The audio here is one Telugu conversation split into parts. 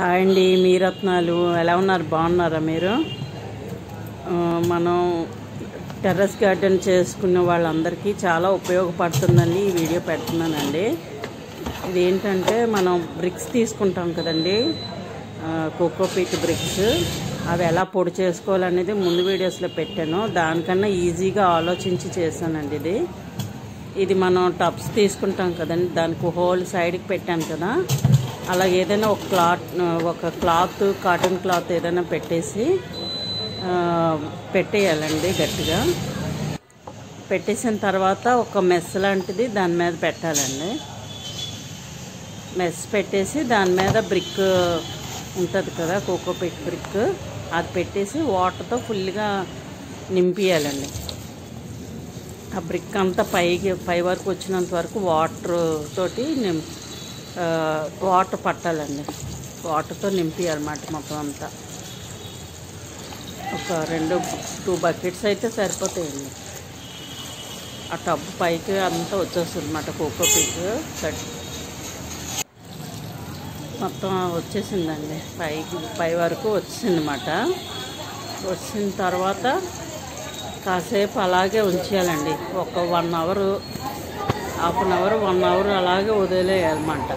హాయ్ అండి మీ రత్నాలు ఎలా ఉన్నారు? బాగున్నారా మీరు? మనం టెర్రస్ గార్డెన్ చేసుకున్న వాళ్ళందరికీ చాలా ఉపయోగపడుతుందని ఈ వీడియో పెడుతున్నానండి. ఇది ఏంటంటే మనం బ్రిక్స్ తీసుకుంటాం కదండి. కోకోపీట్ బ్రిక్స్ అవి ఎలా పొడి చేసుకోవాలనేది ముందు వీడియోస్లో పెట్టాను. దానికన్నా ఈజీగా ఆలోచించి చేశానండి ఇది. ఇది మనం టబ్స్ తీసుకుంటాం కదండి. దానికి హోల్ సైడ్కి పెట్టాను కదా. అలా ఏదైనా ఒక క్లాత్ ఒక క్లాత్ కాటన్ క్లాత్ ఏదైనా పెట్టేసి పెట్టేయాలండి గట్టిగా. పెట్టేసిన తర్వాత ఒక మెస్ లాంటిది దాని మీద పెట్టాలండి. మెస్ పెట్టేసి దాని మీద బ్రిక్ ఉంటుంది కదా కోకోపీట్ బ్రిక్ అది పెట్టేసి వాటర్తో ఫుల్గా నింపియాలండి. ఆ బ్రిక్ అంతా పైకి పై వరకు వచ్చినంత వరకు వాటర్ తోటి నిం వాటర్ పట్టాలండి. వాటర్తో నింపియాలన్నమాట మొత్తం అంతా. ఒక రెండు టూ బకెట్స్ అయితే సరిపోతాయండి. ఆ టబ్ పైకి అంతా వచ్చేస్తుంది అనమాట కోకోపీట్ కట్. మొత్తం వచ్చేసిందండి. పైకి పై వరకు వచ్చిందన్నమాట. వచ్చిన తర్వాత కాసేపు అలాగే ఉంచేయాలండి. ఒక one hour half an hour one hour అలాగే వదిలేయాలన్నమాట.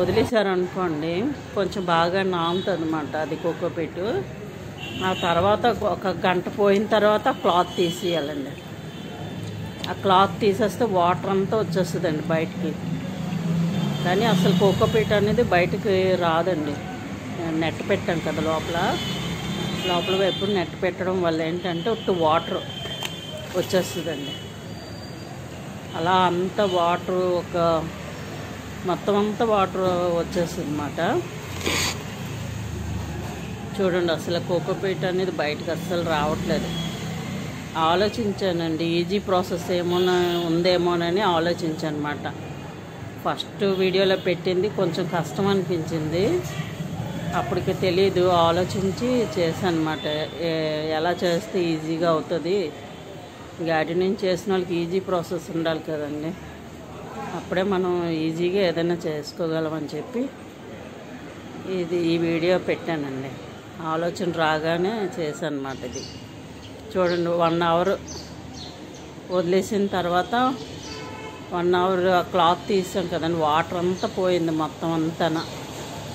వదిలేశారనుకోండి కొంచెం బాగా నాముతుంది అనమాట అది కోకోపీటు ఆ తర్వాత ఒక గంట పోయిన తర్వాత క్లాత్ తీసేయాలండి. ఆ క్లాత్ తీసేస్తే వాటర్ అంతా వచ్చేస్తుందండి బయటికి. కానీ అసలు కోకోపీట్ అనేది బయటకు రాదండి. నెట్ పెట్టాం కదా లోపల. లోపల ఎప్పుడు నెట్ పెట్టడం వల్ల ఏంటంటే ఒట్టు వాటర్ వచ్చేస్తుందండి. అలా అంత వాటర్ ఒక మొత్తం అంతా వాటర్ వచ్చేసింది అనమాట చూడండి అసలు కోకోపీట్ అనేది బయటకు అస్సలు రావట్లేదు. ఆలోచించానండి ఈజీ ప్రాసెస్ ఏమోనా ఉందేమోనని ఆలోచించాను అనమాట ఫస్ట్ వీడియోలో పెట్టింది కొంచెం కష్టం అనిపించింది. అప్పటికి తెలియదు ఆలోచించి చేశాను అనమాట ఎలా చేస్తే ఈజీగా అవుతుంది? గార్డెనింగ్ చేసిన వాళ్ళకి ఈజీ ప్రాసెస్ ఉండాలి కదండి. అప్పుడే మనం ఈజీగా ఏదైనా చేసుకోగలమని చెప్పి ఇది ఈ వీడియో పెట్టానండి. ఆలోచన రాగానే చేశాను అన్నమాట ఇది. చూడండి వన్ అవర్ వదిలేసిన తర్వాత వన్ అవర్ క్లాత్ తీసాం కదండి. వాటర్ అంతా పోయింది మొత్తం అంతా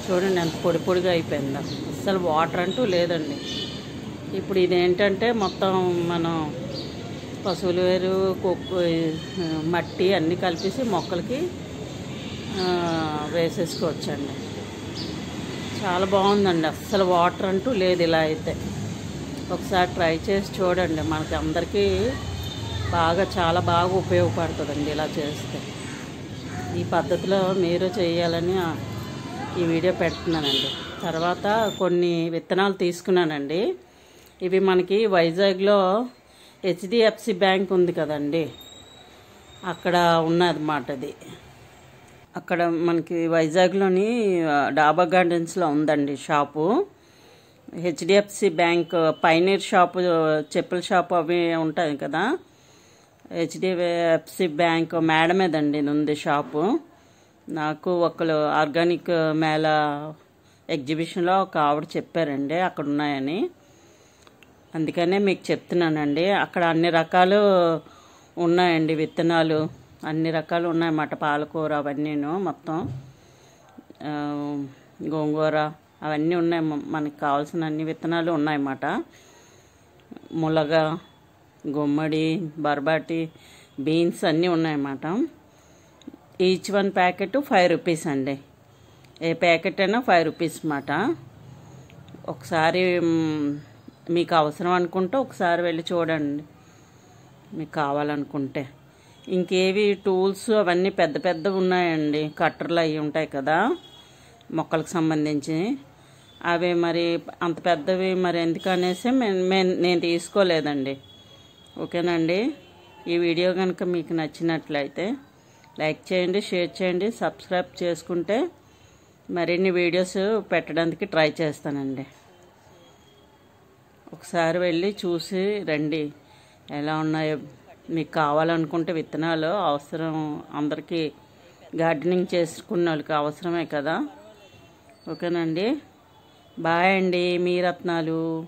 చూడండి ఎంత పొడి పొడిగా అయిపోయిందా. అసలు వాటర్ అంటూ లేదండి. ఇప్పుడు ఇది ఏంటంటే మొత్తం మనం పశువుల వేరు కొక్కు మట్టి అన్నీ కలిపేసి మొక్కలకి వేసేసుకోవచ్చండి. చాలా బాగుందండి. అస్సలు వాటర్ అంటూ లేదు ఇలా అయితే. ఒకసారి ట్రై చేసి చూడండి. మనకి అందరికీ బాగా చాలా బాగా ఉపయోగపడుతుందండి ఇలా చేస్తే. ఈ పద్ధతిలో మీరు చేయాలని ఈ వీడియో పెడుతున్నానండి. తర్వాత కొన్ని విత్తనాలు తీసుకున్నానండి. ఇవి మనకి వైజాగ్లో హెచ్డిఎఫ్సి బ్యాంక్ ఉంది కదండి. అక్కడ ఉన్నదన్నమాట అది. అక్కడ మనకి వైజాగ్లోని డాబా గార్డెన్స్లో ఉందండి shop. HDFC bank pioneer shop చెప్పుల షాపు అవి ఉంటాయి కదా. హెచ్డిఎఫ్సి బ్యాంక్ మేడమేదండి ఉంది షాపు. నాకు ఒకరు ఆర్గానిక్ మేళ ఎగ్జిబిషన్లో ఒక ఆవిడ చెప్పారండి అక్కడ ఉన్నాయని అందుకనే మీకు చెప్తున్నానండి. అక్కడ అన్ని రకాలు ఉన్నాయండి విత్తనాలు. అన్ని రకాలు ఉన్నాయన్నమాట పాలకూర అవన్నీను మొత్తం. గోంగూర అవన్నీ ఉన్నాయి. మనకు మనకి కావాల్సిన అన్ని విత్తనాలు ఉన్నాయన్నమాట ములగ గుమ్మడి బర్బాటి బీన్స్ అన్నీ ఉన్నాయన్నమాట each one packet five rupees అండి. ఏ ప్యాకెట్ అయినా ఫైవ్ రూపీస్ అన్నమాట. ఒకసారి మీకు అవసరం అనుకుంటే ఒకసారి వెళ్ళి చూడండి. మీకు కావాలనుకుంటే. ఇంకేవి టూల్స్ అవన్నీ పెద్ద పెద్దవి ఉన్నాయండి. కట్టర్లు అవి ఉంటాయి కదా మొక్కలకు సంబంధించి అవి మరి అంత పెద్దవి మరి ఎందుకనేసి నేను తీసుకోలేదండి. ఓకేనండి? ఈ వీడియో కనుక మీకు నచ్చినట్లయితే లైక్ చేయండి షేర్ చేయండి సబ్స్క్రైబ్ చేసుకుంటే మరిన్ని వీడియోస్ పెట్టడానికి ట్రై చేస్తానండి. ఒకసారి వెళ్ళి చూసి రండి. ఎలా ఉన్నాయో మీకు కావాలనుకుంటే విత్తనాలు అవసరం. అందరికీ గార్డెనింగ్ చేసుకున్న వాళ్ళకి అవసరమే కదా. ఓకేనండి. బాయ్ అండి మీ రత్నాలు.